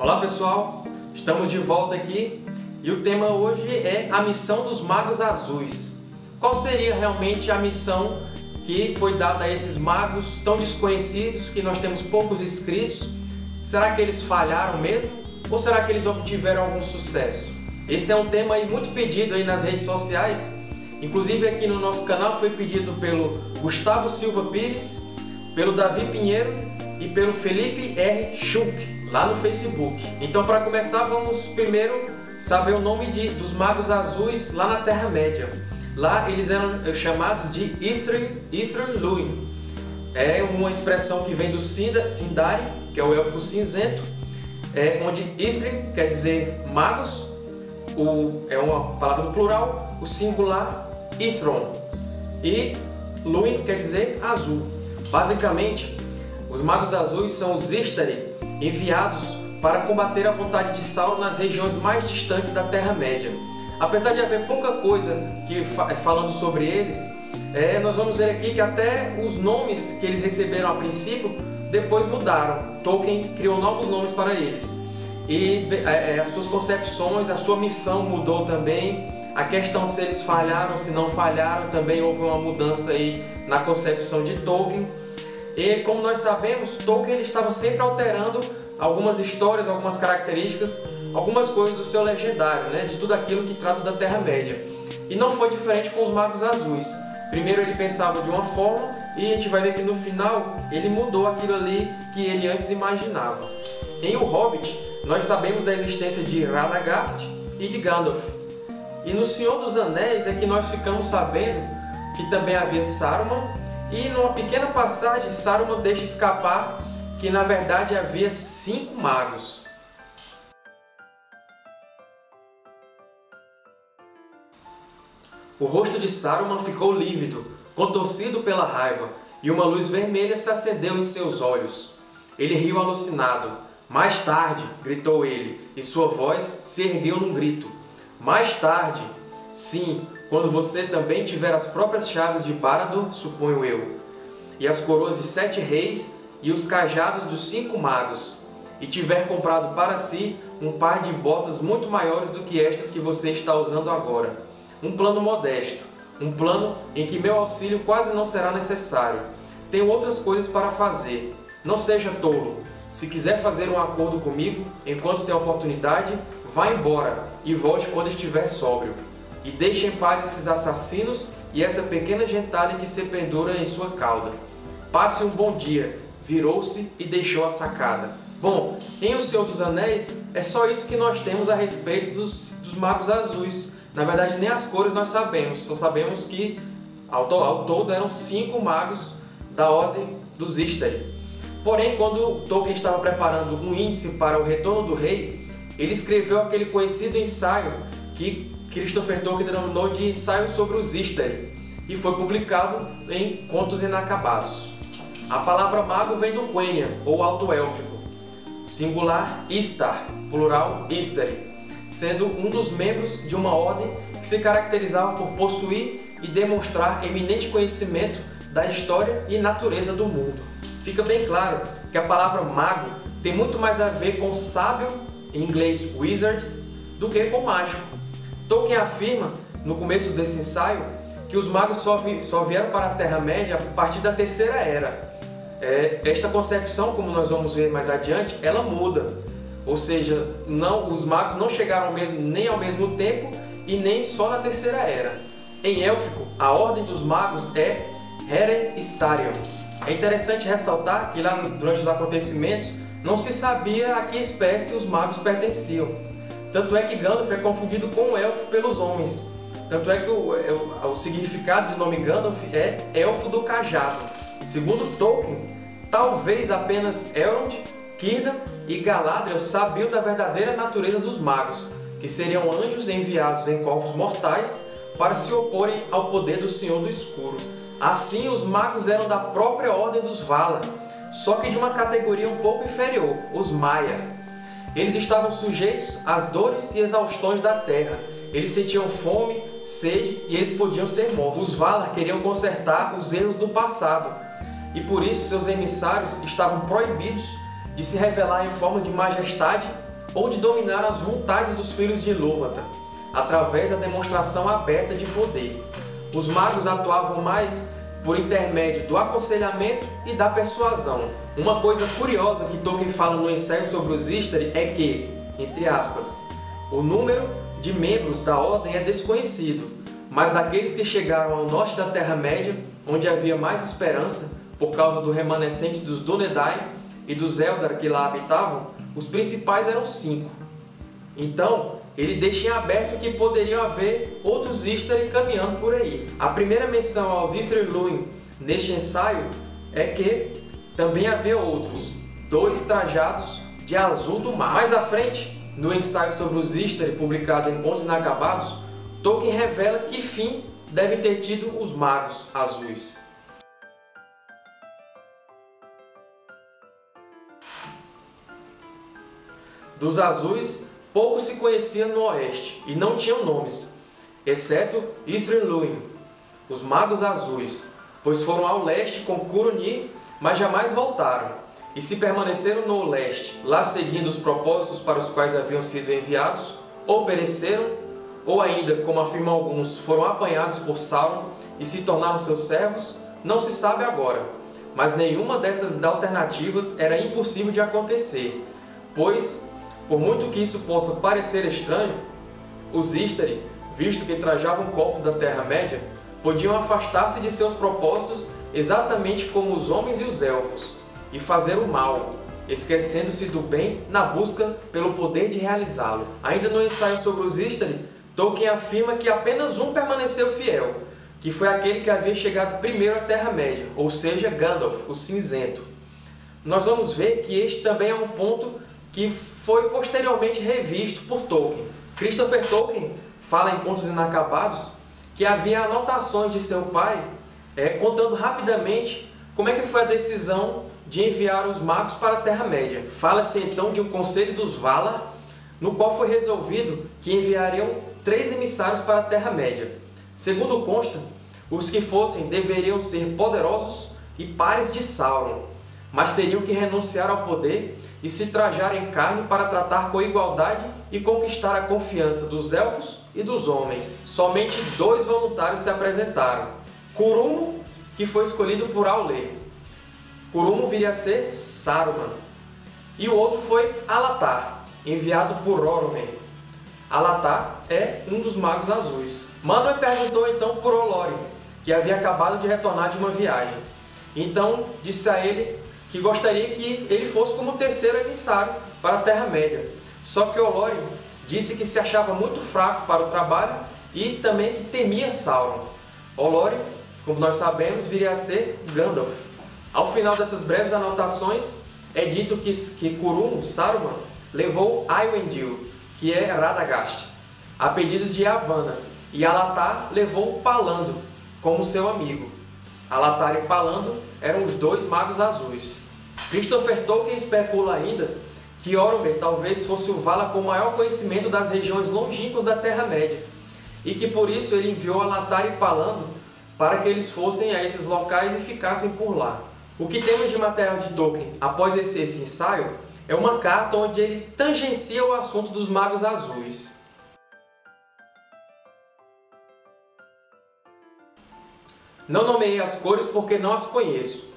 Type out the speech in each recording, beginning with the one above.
Olá pessoal, estamos de volta aqui e o tema hoje é a missão dos Magos Azuis. Qual seria realmente a missão que foi dada a esses magos tão desconhecidos que nós temos poucos inscritos? Será que eles falharam mesmo ou será que eles obtiveram algum sucesso? Esse é um tema aí muito pedido aí nas redes sociais. Inclusive aqui no nosso canal foi pedido pelo Gustavo Silva Pires, pelo Davi Pinheiro e pelo Felipe R. Schunk lá no Facebook. Então, para começar, vamos primeiro saber o nome de, dos magos azuis lá na Terra-média. Lá eles eram chamados de Ithrin, Ithrin Luin. É uma expressão que vem do Sindari, que é o élfico cinzento, é, onde Ithrin quer dizer magos, o, é uma palavra no plural, o singular Ithron. E Luin quer dizer azul. Basicamente, os magos azuis são os Istari, enviados para combater a vontade de Sauron nas regiões mais distantes da Terra-média. Apesar de haver pouca coisa que falando sobre eles, é, nós vamos ver aqui que até os nomes que eles receberam a princípio depois mudaram. Tolkien criou novos nomes para eles. E é, é as suas concepções, a sua missão mudou também. A questão se eles falharam, se não falharam, também houve uma mudança aí na concepção de Tolkien. E como nós sabemos, Tolkien ele estava sempre alterando algumas histórias, algumas características, algumas coisas do seu legendário, né? de tudo aquilo que trata da Terra-média. E não foi diferente com os Magos Azuis. Primeiro ele pensava de uma forma e a gente vai ver que no final ele mudou aquilo ali que ele antes imaginava. Em O Hobbit, nós sabemos da existência de Radagast e de Gandalf. E no Senhor dos Anéis é que nós ficamos sabendo que também havia Saruman e numa pequena passagem, Saruman deixa escapar que na verdade havia cinco magos. O rosto de Saruman ficou lívido, contorcido pela raiva, e uma luz vermelha se acendeu em seus olhos. Ele riu alucinado. Mais tarde, gritou ele, e sua voz se ergueu num grito. Mais tarde, sim, quando você também tiver as próprias chaves de Barad-dûr, suponho eu, e as coroas de sete reis e os cajados dos cinco magos, e tiver comprado para si um par de botas muito maiores do que estas que você está usando agora. Um plano modesto, um plano em que meu auxílio quase não será necessário. Tenho outras coisas para fazer. Não seja tolo. Se quiser fazer um acordo comigo, enquanto tem oportunidade, vá embora e volte quando estiver sóbrio e deixe em paz esses assassinos e essa pequena gentalha que se pendura em sua cauda. Passe um bom dia. Virou-se e deixou a sacada. Bom, em O Senhor dos Anéis, é só isso que nós temos a respeito dos, dos magos azuis. Na verdade, nem as cores nós sabemos, só sabemos que ao, ao todo eram cinco magos da Ordem dos Istari. Porém, quando Tolkien estava preparando um índice para o Retorno do Rei, ele escreveu aquele conhecido ensaio que Christopher Tolkien denominou de ensaio sobre os Istari e foi publicado em Contos Inacabados. A palavra mago vem do Quenya, ou alto élfico, singular Istar, plural Istari, sendo um dos membros de uma ordem que se caracterizava por possuir e demonstrar eminente conhecimento da história e natureza do mundo. Fica bem claro que a palavra mago tem muito mais a ver com sábio, em inglês wizard, do que com mágico. Tolkien afirma, no começo desse ensaio, que os magos só, vi, só vieram para a Terra-média a partir da Terceira Era. É, esta concepção, como nós vamos ver mais adiante, ela muda. Ou seja, não, os magos não chegaram mesmo, nem ao mesmo tempo e nem só na Terceira Era. Em élfico, a ordem dos magos é Heren Starion. É interessante ressaltar que lá durante os acontecimentos não se sabia a que espécie os magos pertenciam. Tanto é que Gandalf é confundido com o elfo pelos homens. Tanto é que o, é o, o significado do nome Gandalf é elfo do cajado. Segundo Tolkien, talvez apenas Elrond, Círdan e Galadriel sabiam da verdadeira natureza dos magos, que seriam anjos enviados em corpos mortais para se oporem ao poder do Senhor do Escuro. Assim, os magos eram da própria ordem dos Valar, só que de uma categoria um pouco inferior, os Maia. Eles estavam sujeitos às dores e exaustões da terra. Eles sentiam fome, sede e eles podiam ser mortos. Os Valar queriam consertar os erros do passado e por isso seus emissários estavam proibidos de se revelar em formas de majestade ou de dominar as vontades dos filhos de Ilúvatar, através da demonstração aberta de poder. Os magos atuavam mais por intermédio do aconselhamento e da persuasão. Uma coisa curiosa que Tolkien fala no ensaio sobre os Istari é que, entre aspas, o número de membros da ordem é desconhecido, mas daqueles que chegaram ao norte da Terra-média, onde havia mais esperança, por causa do remanescente dos Dúnedain e dos Eldar que lá habitavam, os principais eram cinco. Então, ele deixa em aberto que poderiam haver outros Istari caminhando por aí. A primeira menção aos Luin neste ensaio é que também havia outros, dois trajados de azul do mar. Mais à frente, no ensaio sobre os Istari, publicado em Contos Inacabados, Tolkien revela que fim devem ter tido os magos azuis. Dos azuis, pouco se conhecia no oeste e não tinham nomes, exceto Luin, os magos azuis, pois foram ao leste com Curunir, mas jamais voltaram. E se permaneceram no leste, lá seguindo os propósitos para os quais haviam sido enviados, ou pereceram, ou ainda, como afirmam alguns, foram apanhados por Sauron e se tornaram seus servos, não se sabe agora. Mas nenhuma dessas alternativas era impossível de acontecer, pois por muito que isso possa parecer estranho, os Istari, visto que trajavam corpos da Terra-média, podiam afastar-se de seus propósitos exatamente como os homens e os elfos, e fazer o mal, esquecendo-se do bem na busca pelo poder de realizá-lo. Ainda no ensaio sobre os Istari, Tolkien afirma que apenas um permaneceu fiel, que foi aquele que havia chegado primeiro à Terra-média, ou seja, Gandalf, o Cinzento. Nós vamos ver que este também é um ponto que foi posteriormente revisto por Tolkien. Christopher Tolkien fala em Contos Inacabados que havia anotações de seu pai é, contando rapidamente como é que foi a decisão de enviar os magos para a Terra-média. Fala-se então de um conselho dos Valar, no qual foi resolvido que enviariam três emissários para a Terra-média. Segundo consta, os que fossem deveriam ser poderosos e pares de Sauron, mas teriam que renunciar ao poder e se trajar em carne para tratar com igualdade e conquistar a confiança dos elfos e dos homens. Somente dois voluntários se apresentaram. Curumo, que foi escolhido por Aulê. Curumo viria a ser Saruman. E o outro foi Alatar, enviado por Oromen. Alatar é um dos magos azuis. Manwë perguntou então por Olório, que havia acabado de retornar de uma viagem. Então disse a ele que gostaria que ele fosse como terceiro emissário para a Terra-média. Só que Olório disse que se achava muito fraco para o trabalho e também que temia Sauron. Olório, como nós sabemos, viria a ser Gandalf. Ao final dessas breves anotações, é dito que, que Kurum, Saruman, levou Aywendil, que é Radagast, a pedido de Yavanna, e Alatar levou Palando como seu amigo. Alatar e Palando eram os dois magos azuis. Christopher Tolkien especula ainda que Orombe talvez fosse o Vala com maior conhecimento das regiões longínquas da Terra-média, e que por isso ele enviou Alatar e Palando para que eles fossem a esses locais e ficassem por lá. O que temos de material de Tolkien após esse, esse ensaio é uma carta onde ele tangencia o assunto dos magos azuis. Não nomeei as cores porque não as conheço,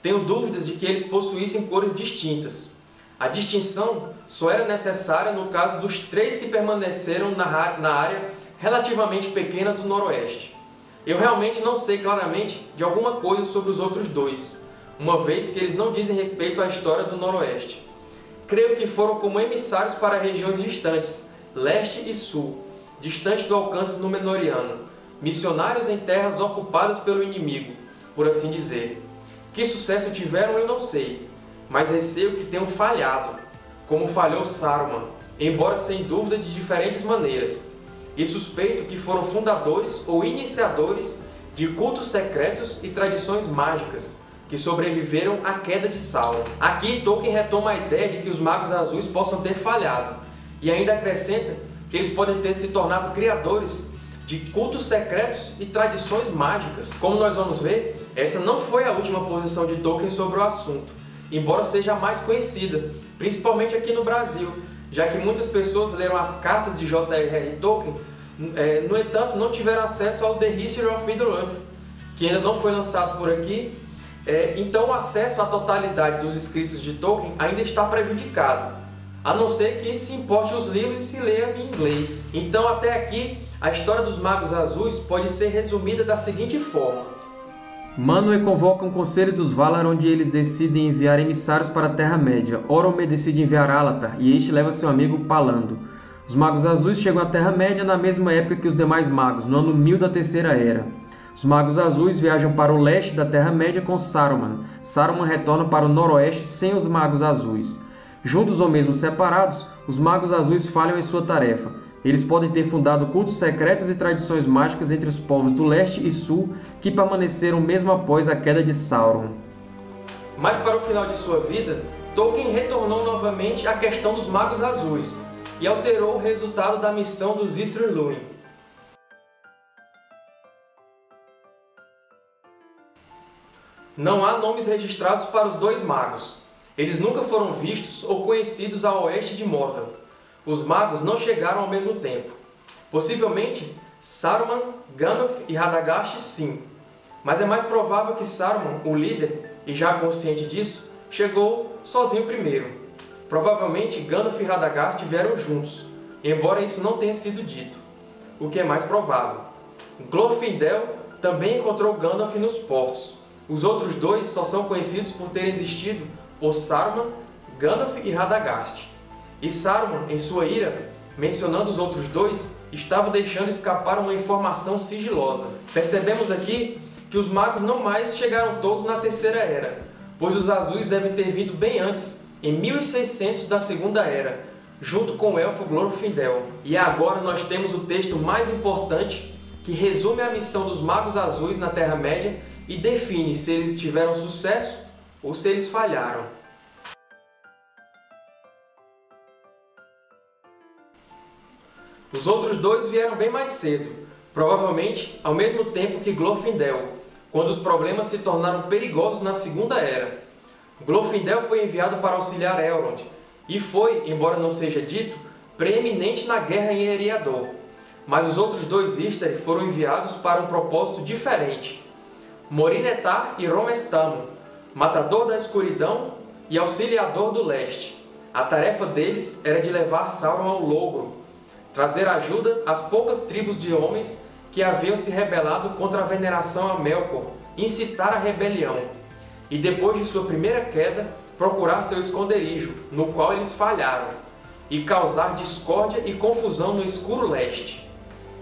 tenho dúvidas de que eles possuíssem cores distintas. A distinção só era necessária no caso dos três que permaneceram na, na área relativamente pequena do noroeste. Eu realmente não sei claramente de alguma coisa sobre os outros dois, uma vez que eles não dizem respeito à história do noroeste. Creio que foram como emissários para regiões distantes, leste e sul, distante do alcance númenoriano, missionários em terras ocupadas pelo inimigo, por assim dizer. Que sucesso tiveram eu não sei, mas receio que tenham falhado, como falhou Saruman, embora sem dúvida de diferentes maneiras. E suspeito que foram fundadores ou iniciadores de cultos secretos e tradições mágicas que sobreviveram à queda de Sauron. Aqui Tolkien retoma a ideia de que os magos azuis possam ter falhado, e ainda acrescenta que eles podem ter se tornado criadores de cultos secretos e tradições mágicas. Como nós vamos ver, essa não foi a última posição de Tolkien sobre o assunto, embora seja a mais conhecida, principalmente aqui no Brasil, já que muitas pessoas leram as cartas de J.R.R. Tolkien, é, no entanto, não tiveram acesso ao The History of Middle-earth, que ainda não foi lançado por aqui. É, então, o acesso à totalidade dos escritos de Tolkien ainda está prejudicado, a não ser que se importe os livros e se leia em inglês. Então, até aqui, a história dos Magos Azuis pode ser resumida da seguinte forma. Manwë convoca um conselho dos Valar onde eles decidem enviar emissários para a Terra-média. Orome decide enviar Alatar e este leva seu amigo Palando. Os Magos Azuis chegam à Terra-média na mesma época que os demais magos, no ano 1000 da Terceira Era. Os Magos Azuis viajam para o leste da Terra-média com Saruman. Saruman retorna para o noroeste sem os Magos Azuis. Juntos ou mesmo separados, os Magos Azuis falham em sua tarefa. Eles podem ter fundado cultos secretos e tradições mágicas entre os povos do leste e sul que permaneceram mesmo após a queda de Sauron. Mas para o final de sua vida, Tolkien retornou novamente à questão dos Magos Azuis e alterou o resultado da missão dos Isthrilúin. Não há nomes registrados para os dois magos. Eles nunca foram vistos ou conhecidos a oeste de Mordor. Os magos não chegaram ao mesmo tempo. Possivelmente, Saruman, Gandalf e Radagast sim. Mas é mais provável que Saruman, o líder, e já consciente disso, chegou sozinho primeiro. Provavelmente Gandalf e Radagast vieram juntos, embora isso não tenha sido dito, o que é mais provável. Glorfindel também encontrou Gandalf nos portos. Os outros dois só são conhecidos por terem existido por Saruman, Gandalf e Radagast. E Saruman, em sua ira, mencionando os outros dois, estava deixando escapar uma informação sigilosa. Percebemos aqui que os magos não mais chegaram todos na Terceira Era, pois os azuis devem ter vindo bem antes, em 1600 da Segunda Era, junto com o elfo Glorfindel. E agora nós temos o texto mais importante que resume a missão dos magos azuis na Terra-média e define se eles tiveram sucesso ou se eles falharam. Os outros dois vieram bem mais cedo, provavelmente ao mesmo tempo que Glorfindel, quando os problemas se tornaram perigosos na Segunda Era. Glorfindel foi enviado para auxiliar Elrond, e foi, embora não seja dito, preeminente na guerra em Eriador. Mas os outros dois Istari foram enviados para um propósito diferente. Morinetar e Romestamo, matador da escuridão e auxiliador do leste. A tarefa deles era de levar Sauron ao Logro, trazer ajuda às poucas tribos de homens que haviam se rebelado contra a veneração a Melkor, incitar a rebelião, e depois de sua primeira queda, procurar seu esconderijo, no qual eles falharam, e causar discórdia e confusão no escuro leste.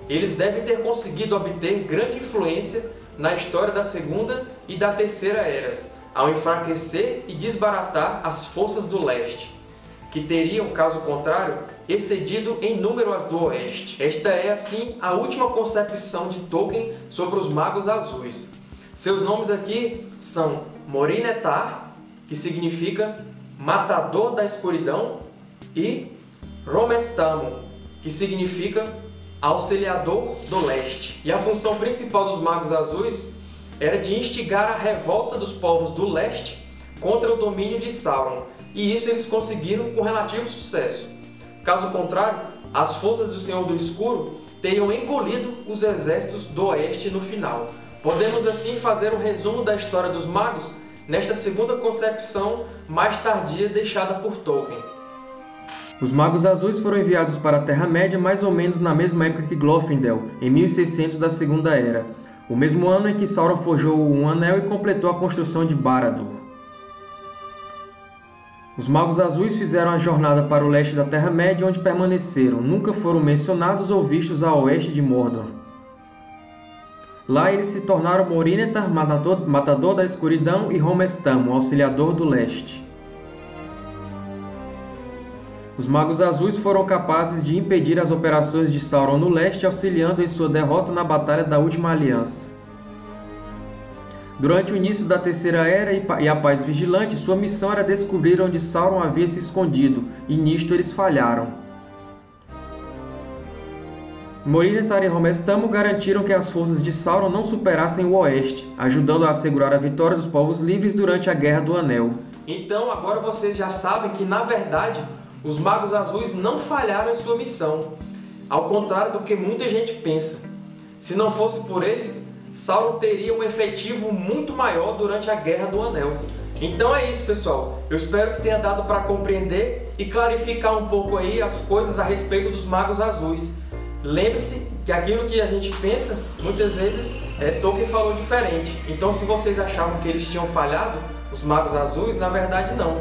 Eles devem ter conseguido obter grande influência na história da Segunda e da Terceira Eras, ao enfraquecer e desbaratar as forças do leste, que teriam, caso contrário, excedido em número as do Oeste. Esta é, assim, a última concepção de Tolkien sobre os Magos Azuis. Seus nomes aqui são Morinetar, que significa Matador da Escuridão, e Romestamo, que significa Auxiliador do Leste. E a função principal dos Magos Azuis era de instigar a revolta dos povos do Leste contra o domínio de Sauron, e isso eles conseguiram com relativo sucesso. Caso contrário, as forças do Senhor do Escuro teriam engolido os exércitos do Oeste no final. Podemos assim fazer um resumo da história dos magos nesta segunda concepção mais tardia deixada por Tolkien. Os Magos Azuis foram enviados para a Terra-média mais ou menos na mesma época que Glorfindel, em 1600 da Segunda Era, o mesmo ano em que Sauron forjou um anel e completou a construção de Barad-dûr. Os Magos Azuis fizeram a jornada para o leste da Terra-média, onde permaneceram. Nunca foram mencionados ou vistos a oeste de Mordor. Lá eles se tornaram Morinetar, matador, matador da escuridão, e Romestam, auxiliador do leste. Os Magos Azuis foram capazes de impedir as operações de Sauron no leste, auxiliando em sua derrota na Batalha da Última Aliança. Durante o início da Terceira Era e a Paz Vigilante, sua missão era descobrir onde Sauron havia se escondido, e nisto eles falharam. Morinetar e Romestamo garantiram que as forças de Sauron não superassem o Oeste, ajudando a assegurar a vitória dos povos livres durante a Guerra do Anel. Então agora vocês já sabem que, na verdade, os Magos Azuis não falharam em sua missão, ao contrário do que muita gente pensa. Se não fosse por eles, Sauron teria um efetivo muito maior durante a Guerra do Anel. Então é isso, pessoal. Eu espero que tenha dado para compreender e clarificar um pouco aí as coisas a respeito dos Magos Azuis. Lembre-se que aquilo que a gente pensa, muitas vezes, é, Tolkien falou diferente. Então, se vocês achavam que eles tinham falhado, os Magos Azuis, na verdade não.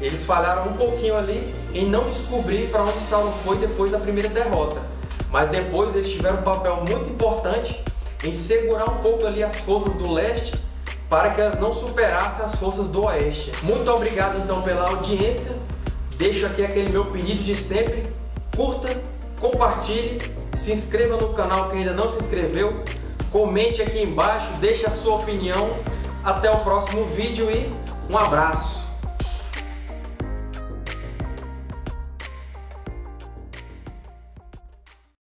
Eles falharam um pouquinho ali em não descobrir para onde Sauron foi depois da primeira derrota. Mas depois eles tiveram um papel muito importante em segurar um pouco ali as forças do leste para que elas não superassem as forças do oeste. Muito obrigado então pela audiência. Deixo aqui aquele meu pedido de sempre. Curta, compartilhe, se inscreva no canal que ainda não se inscreveu, comente aqui embaixo, deixe a sua opinião. Até o próximo vídeo e um abraço!